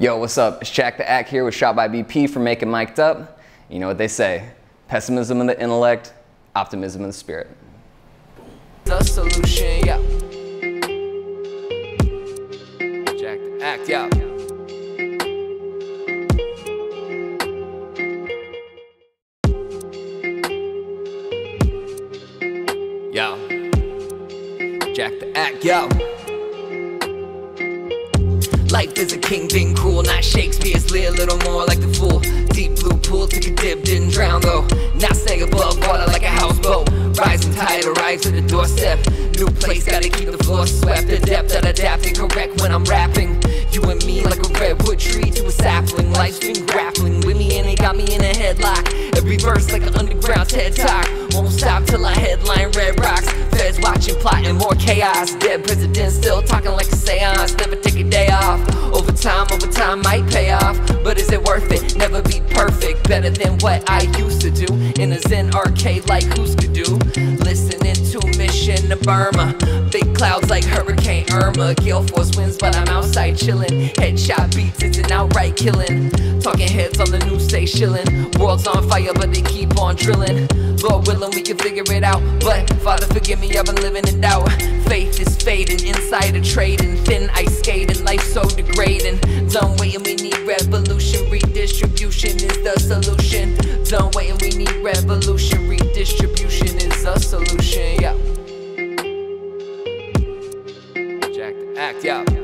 Yo, what's up? It's Jak the Act here with Shot by BP for Macon Mic'd Up. You know what they say pessimism in the intellect, optimism in the spirit. The solution, yeah. Jak the Act, yeah. Yo. Jak the Act, yo. Life is a king, being cruel, not Shakespeare's Lear, little more like the fool. Deep blue pool, took a dip, didn't drown though. Now stay above water like a houseboat. Rising tide, arrives to the doorstep. New place, gotta keep the floor swept. Adept at adapting, correct when I'm rapping. You and me like a redwood tree to a sapling. Life's been grappling with me and it got me in a headlock. Every verse like an underground TED talk. Won't stop till I headline Red Rocks. Feds watching, plotting more chaos. Dead president still talking like a seance. Never time, might pay off. But is it worth it? Never be perfect. Better than what I used to do. In a Zen arcade like Hüsker Dü. Listening to Mission to Burma. Big clouds like Hurricane Irma. Gale Force winds, but I'm outside chilling. Headshot beats, it's an outright killing. Talking heads on the news, stay shilling. World's on fire, but they keep on drilling. Lord willing, we can figure it out. But Father, forgive me, I've been living in doubt. Faith is fading, insider trading, thin is the solution. Don't wait. we need revolution. Redistribution is the solution, yeah. Jak act, yeah.